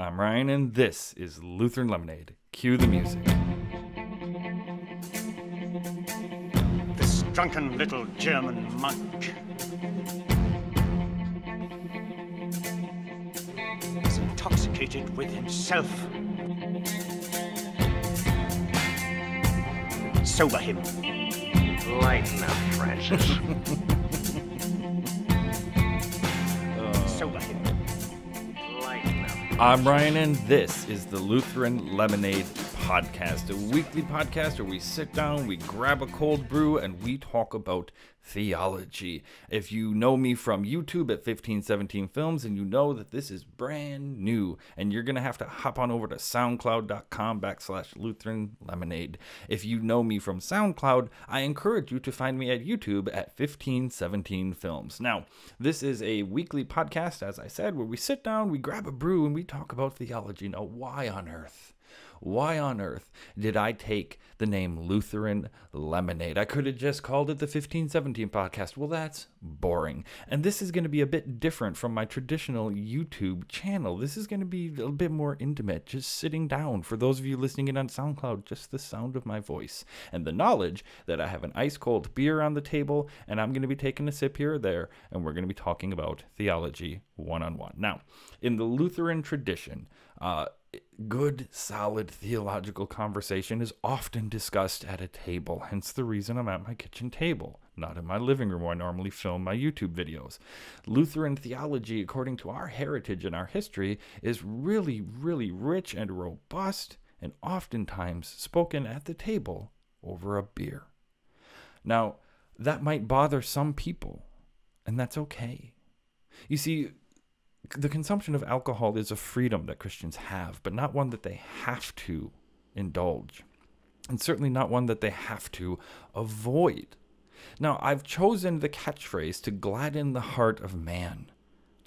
I'm Ryan, and this is Lutheran Lemonade. Cue the music. This drunken little German monk is intoxicated with himself. Sober him. Lighten up, Francis. Sober him. I'm Ryan, and this is the Lutheran Lemonade Podcast, a weekly podcast where we sit down, we grab a cold brew, and we talk about theology. If you know me from YouTube at 1517 Films, and you know that this is brand new, and you're going to have to hop on over to soundcloud.com backslash Lutheran Lemonade. If you know me from SoundCloud, I encourage you to find me at YouTube at 1517 Films. Now, this is a weekly podcast, as I said, where we sit down, we grab a brew, and we talk about theology. Now, why on earth? Why on earth did I take the name Lutheran Lemonade? I could have just called it the 1517 podcast. Well, that's boring. And this is going to be a bit different from my traditional YouTube channel. This is going to be a bit more intimate, just sitting down. For those of you listening in on SoundCloud, just the sound of my voice and the knowledge that I have an ice cold beer on the table and I'm going to be taking a sip here or there and we're going to be talking about theology one on one. Now, in the Lutheran tradition, uh, good, solid theological conversation is often discussed at a table, hence the reason I'm at my kitchen table, not in my living room where I normally film my YouTube videos. Lutheran theology, according to our heritage and our history, is really, really rich and robust, and oftentimes spoken at the table over a beer. Now, that might bother some people, and that's okay. You see, the consumption of alcohol is a freedom that Christians have, but not one that they have to indulge. And certainly not one that they have to avoid. Now, I've chosen the catchphrase to gladden the heart of man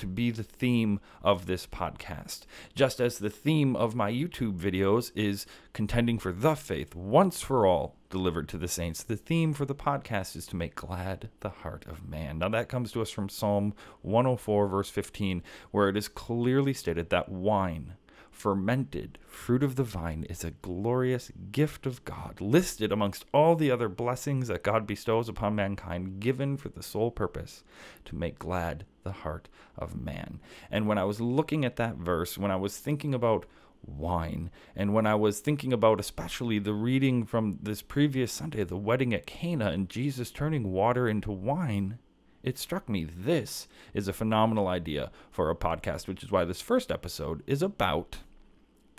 to be the theme of this podcast, just as the theme of my YouTube videos is contending for the faith once for all delivered to the saints. The theme for the podcast is to make glad the heart of man. Now, that comes to us from Psalm 104, verse 15, where it is clearly stated that wine, fermented fruit of the vine, is a glorious gift of God, listed amongst all the other blessings that God bestows upon mankind, given for the sole purpose to make glad the heart of man. And when I was looking at that verse, when I was thinking about wine. And when I was thinking about especially the reading from this previous Sunday, the wedding at Cana, and Jesus turning water into wine, it struck me this is a phenomenal idea for a podcast, which is why this first episode is about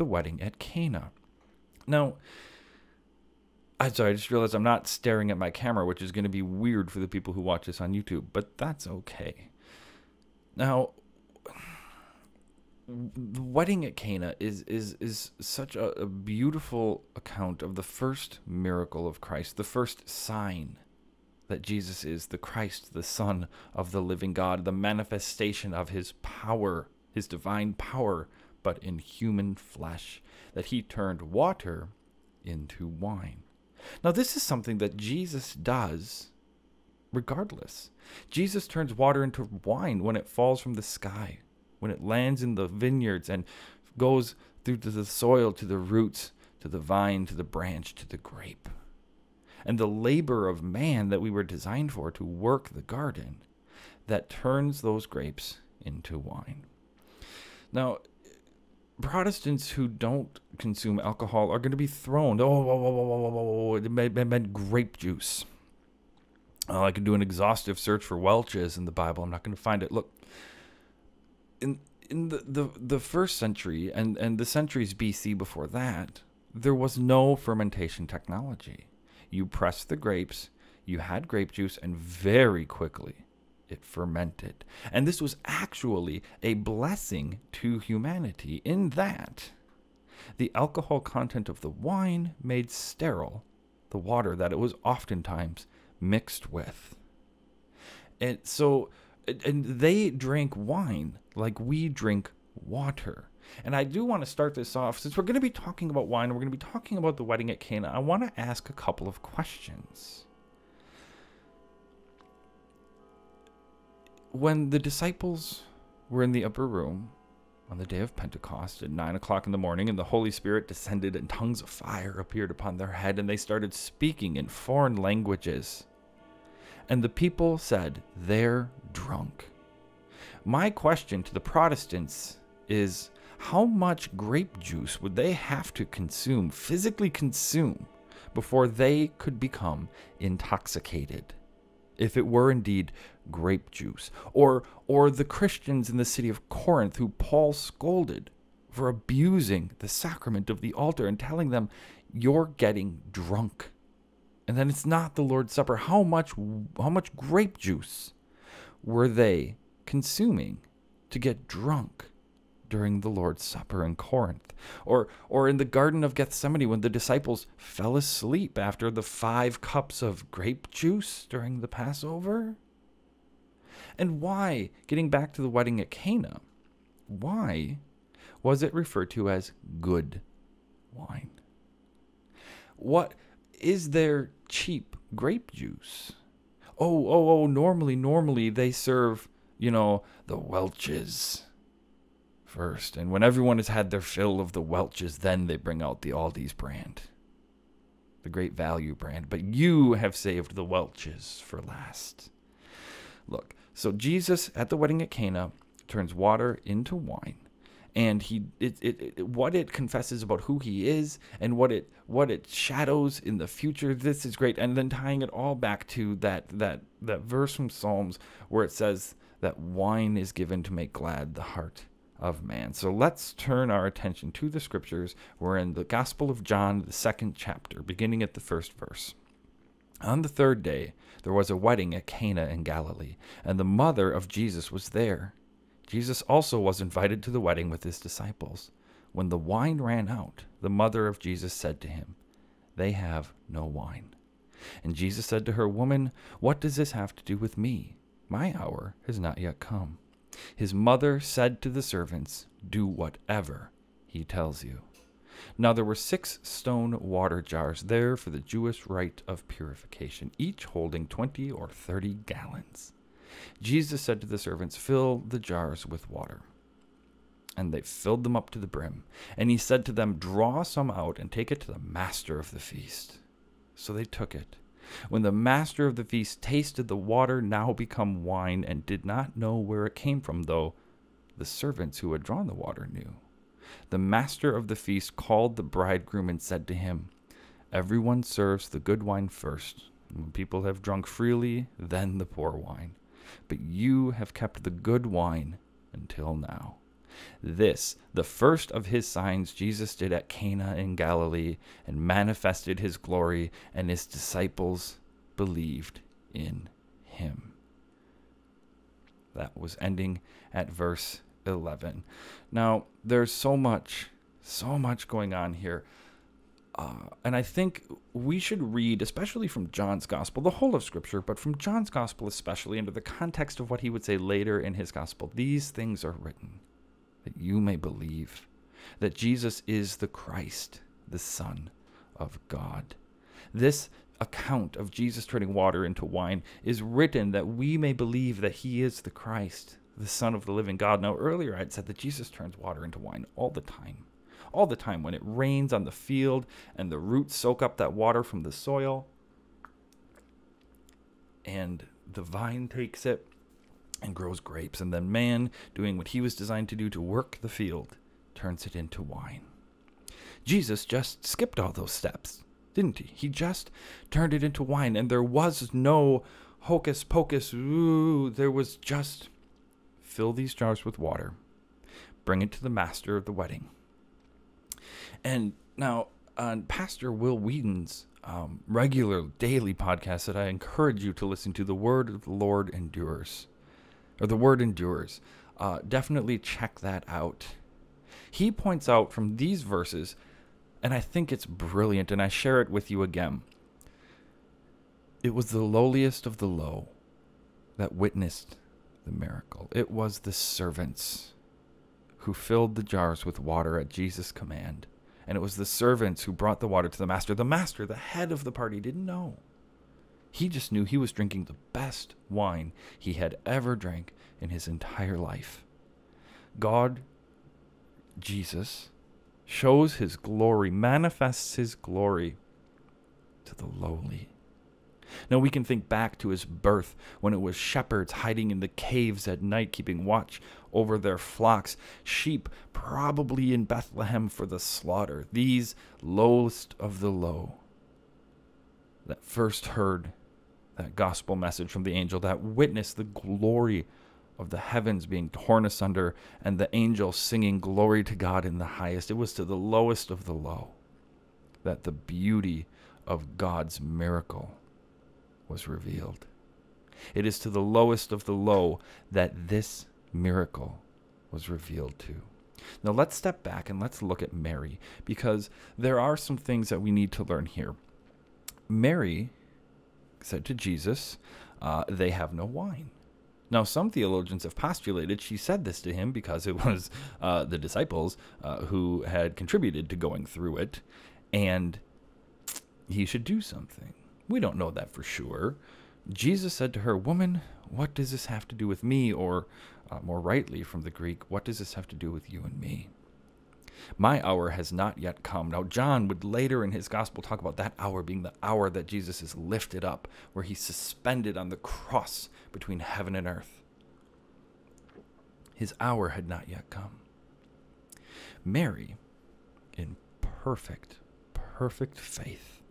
the wedding at Cana. Now, I'm sorry, I just realized I'm not staring at my camera, which is going to be weird for the people who watch this on YouTube, but that's okay. Now, the wedding at Cana is is is such a, a, beautiful account of the first miracle of Christ, the first sign that Jesus is the Christ, the Son of the living God, the manifestation of his power, his divine power, but in human flesh, that he turned water into wine. Now, this is something that Jesus does regardless. Jesus turns water into wine when it falls from the sky when it lands in the vineyards and goes through to the soil, to the roots, to the vine, to the branch, to the grape. And the labor of man that we were designed for to work the garden that turns those grapes into wine. Now, Protestants who don't consume alcohol are going to be thrown. Oh, whoa, whoa, whoa, whoa, whoa, whoa. it meant grape juice. Oh, I could do an exhaustive search for Welch's in the Bible. I'm not going to find it. Look, in in the, the, the first century and, and the centuries BC before that, there was no fermentation technology. You pressed the grapes, you had grape juice, and very quickly it fermented. And this was actually a blessing to humanity in that the alcohol content of the wine made sterile the water that it was oftentimes mixed with. And so and they drank wine like we drink water. And I do want to start this off since we're going to be talking about wine, we're going to be talking about the wedding at Cana. I want to ask a couple of questions. When the disciples were in the upper room on the day of Pentecost at nine o'clock in the morning, and the Holy Spirit descended, and tongues of fire appeared upon their head, and they started speaking in foreign languages. And the people said, They're drunk. My question to the Protestants is how much grape juice would they have to consume, physically consume, before they could become intoxicated? If it were indeed grape juice, or, or the Christians in the city of Corinth who Paul scolded for abusing the sacrament of the altar and telling them, You're getting drunk. And then it's not the Lord's Supper. How much, how much grape juice were they consuming to get drunk during the Lord's Supper in Corinth, or, or in the Garden of Gethsemane when the disciples fell asleep after the five cups of grape juice during the Passover? And why, getting back to the wedding at Cana, why was it referred to as good wine? What is there cheap grape juice? Oh, oh, oh, normally, normally they serve you know, the Welch's first. And when everyone has had their fill of the Welch's, then they bring out the Aldi's brand, the great value brand. But you have saved the Welch's for last. Look, so Jesus at the wedding at Cana turns water into wine and he it, it, it, what it confesses about who he is and what it what it shadows in the future this is great and then tying it all back to that that that verse from psalms where it says that wine is given to make glad the heart of man. So let's turn our attention to the scriptures. We're in the Gospel of John, the second chapter, beginning at the first verse. On the third day, there was a wedding at Cana in Galilee, and the mother of Jesus was there. Jesus also was invited to the wedding with his disciples. When the wine ran out, the mother of Jesus said to him, They have no wine. And Jesus said to her, Woman, what does this have to do with me? My hour has not yet come. His mother said to the servants, Do whatever he tells you. Now there were six stone water jars there for the Jewish rite of purification, each holding twenty or thirty gallons. Jesus said to the servants, Fill the jars with water. And they filled them up to the brim. And he said to them, Draw some out and take it to the master of the feast. So they took it. When the master of the feast tasted the water now become wine and did not know where it came from, though the servants who had drawn the water knew. The master of the feast called the bridegroom and said to him, Everyone serves the good wine first. When people have drunk freely, then the poor wine. But you have kept the good wine until now. This, the first of his signs Jesus did at Cana in Galilee, and manifested his glory, and his disciples believed in him. That was ending at verse 11. Now, there's so much, so much going on here. Uh, and I think we should read, especially from John's gospel, the whole of Scripture, but from John's gospel especially, into the context of what he would say later in his gospel. These things are written that you may believe that Jesus is the Christ, the Son of God. This account of Jesus turning water into wine is written that we may believe that he is the Christ, the Son of the living God. Now, earlier I'd said that Jesus turns water into wine all the time. All the time when it rains on the field and the roots soak up that water from the soil and the vine takes it and grows grapes. And then man, doing what he was designed to do to work the field, turns it into wine. Jesus just skipped all those steps, didn't he? He just turned it into wine, and there was no hocus pocus. Ooh, there was just fill these jars with water, bring it to the master of the wedding. And now, on Pastor Will Weedon's um, regular daily podcast that I encourage you to listen to, The Word of the Lord Endures or the word endures. Uh, definitely check that out. He points out from these verses, and I think it's brilliant, and I share it with you again. It was the lowliest of the low that witnessed the miracle. It was the servants who filled the jars with water at Jesus' command. And it was the servants who brought the water to the master. The master, the head of the party, didn't know. He just knew he was drinking the best wine he had ever drank in his entire life. God Jesus shows his glory, manifests his glory to the lowly. Now we can think back to his birth when it was shepherds hiding in the caves at night, keeping watch over their flocks, sheep probably in Bethlehem for the slaughter. These lowest of the low that first heard that gospel message from the angel, that witnessed the glory of the heavens being torn asunder and the angel singing glory to God in the highest. It was to the lowest of the low that the beauty of God's miracle was revealed. It is to the lowest of the low that this miracle was revealed to. Now let's step back and let's look at Mary because there are some things that we need to learn here. Mary said to Jesus, uh, They have no wine. Now, some theologians have postulated she said this to him because it was uh, the disciples uh, who had contributed to going through it, and he should do something. We don't know that for sure. Jesus said to her, Woman, what does this have to do with me? Or, uh, more rightly from the Greek, what does this have to do with you and me? My hour has not yet come. Now, John would later in his gospel talk about that hour being the hour that Jesus is lifted up, where he's suspended on the cross between heaven and earth. His hour had not yet come. Mary, in perfect, perfect faith,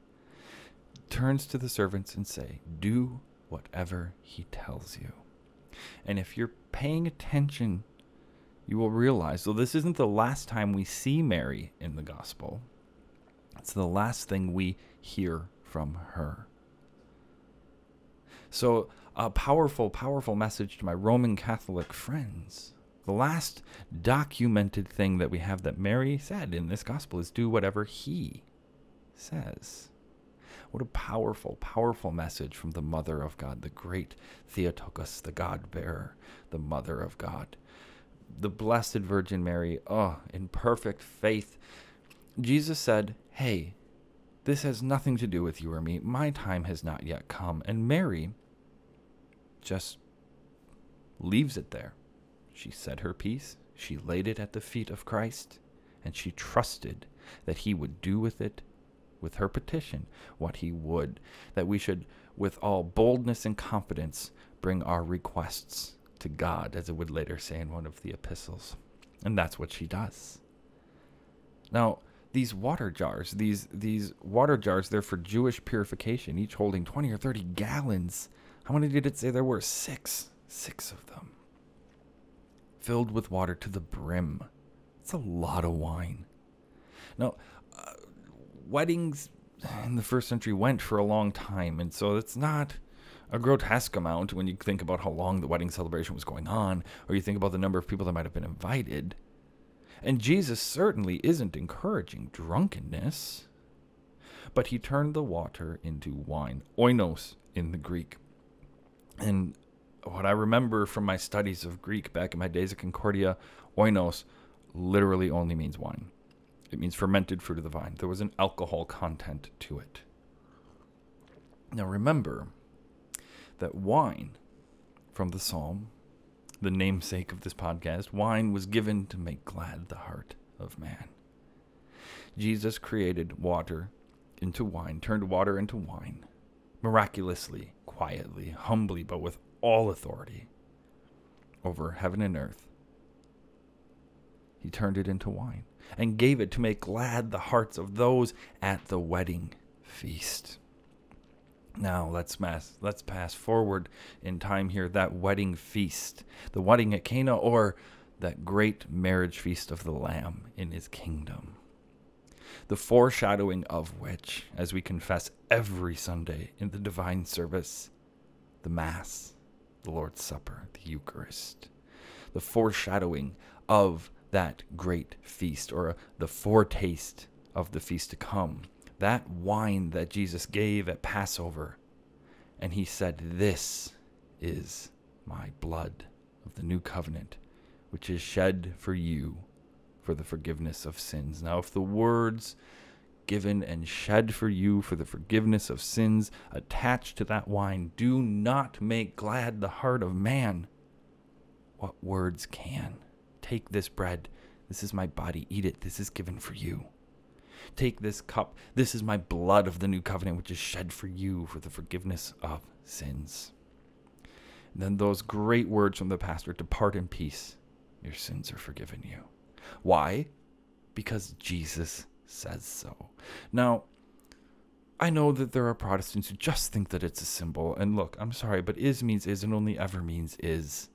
turns to the servants and say, "Do whatever he tells you." And if you're paying attention, you will realize, so this isn't the last time we see Mary in the gospel. It's the last thing we hear from her. So, a powerful, powerful message to my Roman Catholic friends. The last documented thing that we have that Mary said in this gospel is do whatever he says. What a powerful, powerful message from the Mother of God, the great Theotokos, the God bearer, the Mother of God. The Blessed Virgin Mary, oh, in perfect faith. Jesus said, Hey, this has nothing to do with you or me. My time has not yet come. And Mary just leaves it there. She said her piece, she laid it at the feet of Christ, and she trusted that he would do with it with her petition what he would, that we should, with all boldness and confidence, bring our requests to God, as it would later say in one of the epistles. And that's what she does. Now, these water jars, these these water jars, they're for Jewish purification, each holding 20 or 30 gallons. How many did it say there were? Six. Six of them. Filled with water to the brim. It's a lot of wine. Now, uh, weddings in the first century went for a long time, and so it's not a grotesque amount when you think about how long the wedding celebration was going on, or you think about the number of people that might have been invited. And Jesus certainly isn't encouraging drunkenness, but he turned the water into wine, oinos in the Greek. And what I remember from my studies of Greek back in my days at Concordia, oinos literally only means wine. It means fermented fruit of the vine. There was an alcohol content to it. Now remember that wine from the psalm, the namesake of this podcast, wine was given to make glad the heart of man. Jesus created water into wine, turned water into wine, miraculously, quietly, humbly, but with all authority over heaven and earth. He turned it into wine and gave it to make glad the hearts of those at the wedding feast. Now let's mass, let's pass forward in time here that wedding feast, the wedding at Cana, or that great marriage feast of the Lamb in His kingdom. The foreshadowing of which, as we confess every Sunday in the divine service, the Mass, the Lord's Supper, the Eucharist, the foreshadowing of that great feast or the foretaste of the feast to come. That wine that Jesus gave at Passover. And he said, This is my blood of the new covenant, which is shed for you for the forgiveness of sins. Now, if the words given and shed for you for the forgiveness of sins attached to that wine do not make glad the heart of man, what words can? Take this bread, This is my body. Eat it. This is given for you. Take this cup. This is my blood of the new covenant, which is shed for you for the forgiveness of sins. And then those great words from the pastor depart in peace. Your sins are forgiven you. Why? Because Jesus says so. Now, I know that there are Protestants who just think that it's a symbol. And look, I'm sorry, but is means is and only ever means is.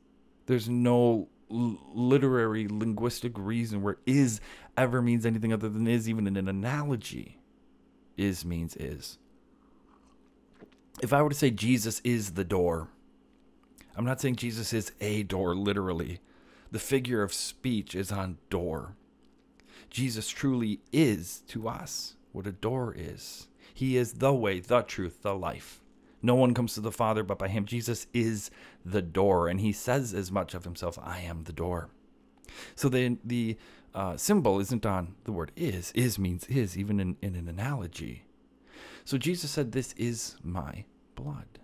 There's no literary linguistic reason where is ever means anything other than is, even in an analogy. Is means is. If I were to say Jesus is the door, I'm not saying Jesus is a door literally. The figure of speech is on door. Jesus truly is to us what a door is. He is the way, the truth, the life. No one comes to the Father but by him. Jesus is the door, and he says as much of himself, I am the door. So the, the uh, symbol isn't on the word is. Is means is, even in, in an analogy. So Jesus said, This is my blood.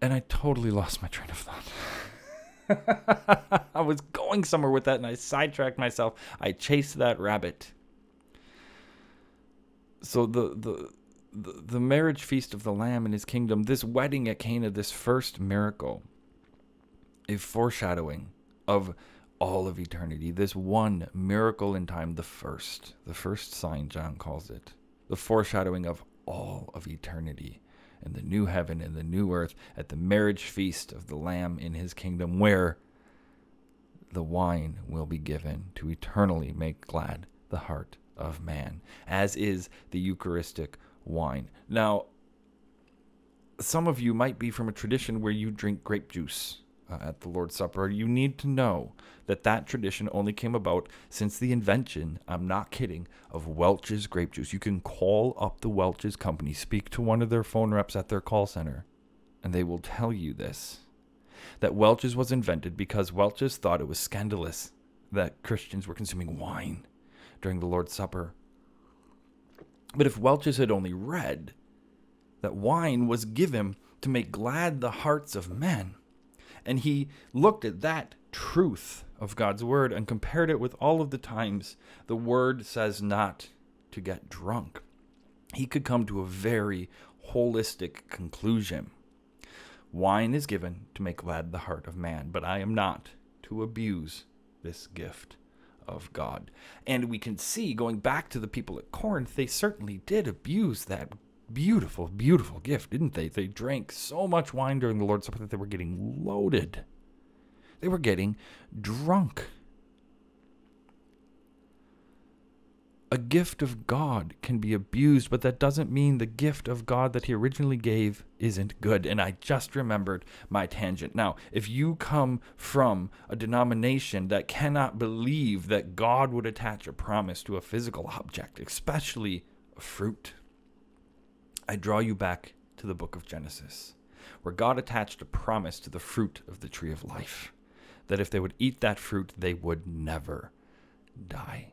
And I totally lost my train of thought. I was going somewhere with that and I sidetracked myself. I chased that rabbit. So the the the, marriage feast of the lamb in his kingdom, this wedding at Cana, this first miracle, a foreshadowing of all of eternity. This one miracle in time, the first, the first sign, John calls it, the foreshadowing of all of eternity and the new heaven and the new earth at the marriage feast of the Lamb in his kingdom, where the wine will be given to eternally make glad the heart of man, as is the Eucharistic wine. Now, some of you might be from a tradition where you drink grape juice uh, at the Lord's Supper. You need to know that that tradition only came about since the invention, I'm not kidding, of Welch's grape juice. You can call up the Welch's company, speak to one of their phone reps at their call center, and they will tell you this that Welch's was invented because Welch's thought it was scandalous that Christians were consuming wine during the Lord's Supper. But if Welch's had only read that wine was given to make glad the hearts of men, and he looked at that truth of God's word and compared it with all of the times the word says not to get drunk, he could come to a very holistic conclusion. Wine is given to make glad the heart of man, but I am not to abuse this gift of God. And we can see, going back to the people at Corinth, they certainly did abuse that beautiful, beautiful gift, didn't they? They drank so much wine during the Lord's Supper that they were getting loaded. They were getting drunk. A gift of God can be abused, but that doesn't mean the gift of God that He originally gave isn't good. And I just remembered my tangent. Now, if you come from a denomination that cannot believe that God would attach a promise to a physical object, especially a fruit, I draw you back to the book of Genesis, where God attached a promise to the fruit of the tree of life that if they would eat that fruit, they would never die.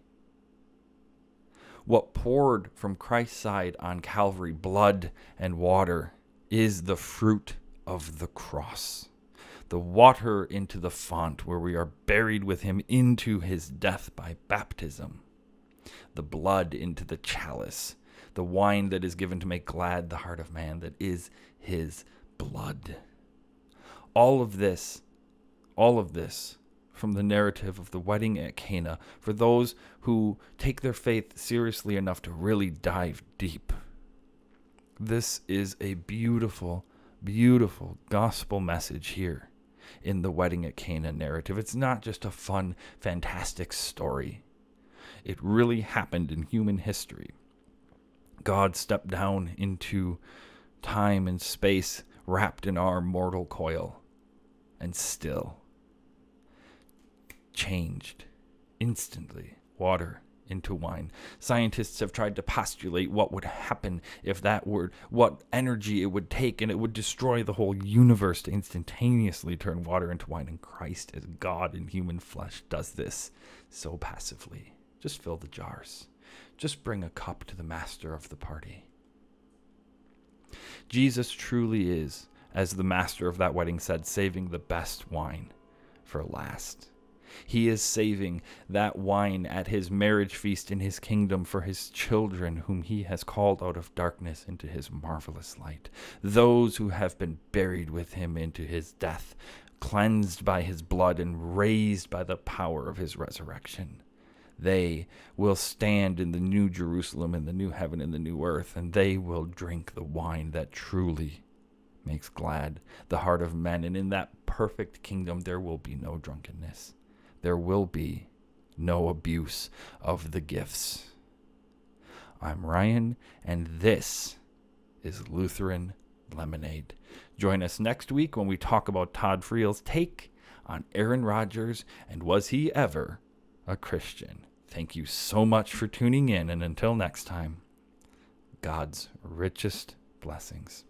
What poured from Christ's side on Calvary, blood and water, is the fruit of the cross. The water into the font where we are buried with him into his death by baptism. The blood into the chalice, the wine that is given to make glad the heart of man, that is his blood. All of this all of this from the narrative of the wedding at Cana for those who take their faith seriously enough to really dive deep. This is a beautiful, beautiful gospel message here in the wedding at Cana narrative. It's not just a fun, fantastic story. It really happened in human history. God stepped down into time and space wrapped in our mortal coil and still changed instantly water into wine. Scientists have tried to postulate what would happen if that were what energy it would take and it would destroy the whole universe to instantaneously turn water into wine and Christ as God in human flesh does this so passively. Just fill the jars. Just bring a cup to the master of the party. Jesus truly is, as the master of that wedding said, saving the best wine for last. He is saving that wine at his marriage feast in his kingdom for his children, whom he has called out of darkness into his marvelous light. Those who have been buried with him into his death, cleansed by his blood, and raised by the power of his resurrection. They will stand in the new Jerusalem, in the new heaven, and the new earth, and they will drink the wine that truly makes glad the heart of men. And in that perfect kingdom, there will be no drunkenness, there will be no abuse of the gifts. I'm Ryan, and this is Lutheran Lemonade. Join us next week when we talk about Todd Friel's take on Aaron Rodgers and was he ever a Christian? Thank you so much for tuning in, and until next time, God's richest blessings.